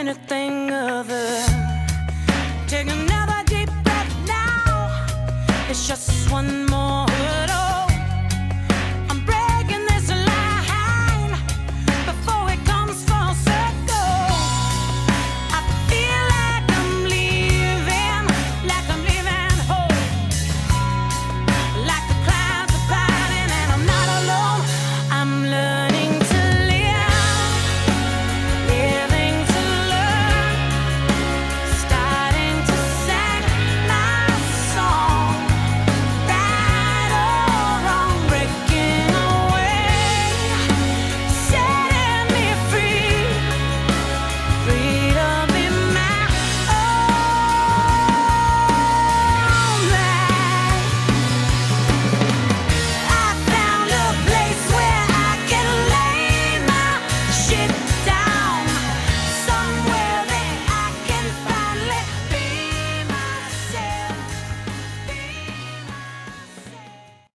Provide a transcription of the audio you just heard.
anything other. Take another deep breath now. It's just shit.